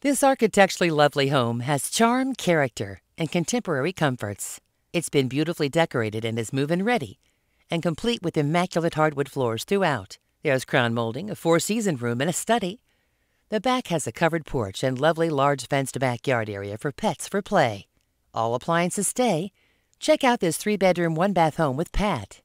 This architecturally lovely home has charm, character, and contemporary comforts. It's been beautifully decorated and is move-in ready, and complete with immaculate hardwood floors throughout. There's crown molding, a four-season room, and a study. The back has a covered porch and lovely large fenced backyard area for pets for play. All appliances stay. Check out this three-bedroom, one-bath home with Pat.